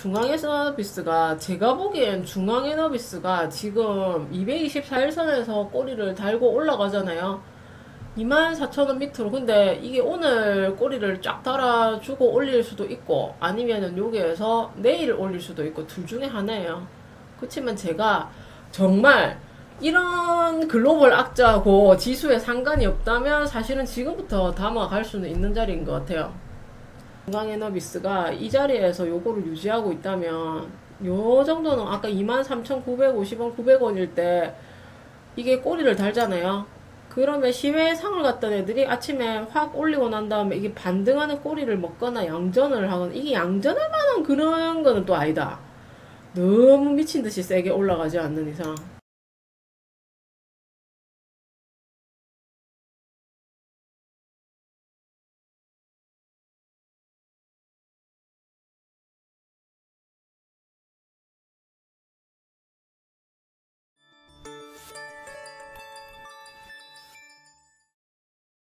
중앙의 서비스가 제가 보기엔 중앙의 서비스가 지금 224일선에서 꼬리를 달고 올라가잖아요. 24,000원 밑으로. 근데 이게 오늘 꼬리를 쫙 달아주고 올릴 수도 있고 아니면은 여기에서 내일 올릴 수도 있고 둘 중에 하나예요. 그렇지만 제가 정말 이런 글로벌 악자고 지수에 상관이 없다면 사실은 지금부터 담아갈 수는 있는 자리인 것 같아요. 중앙에너비스가 이 자리에서 요거를 유지하고 있다면 요 정도는 아까 23,950원, 900원일 때 이게 꼬리를 달잖아요. 그러면 시외 상을 갔던 애들이 아침에 확 올리고 난 다음에 이게 반등하는 꼬리를 먹거나 양전을 하거나 이게 양전할 만한 그런 거는 또 아니다. 너무 미친 듯이 세게 올라가지 않는 이상.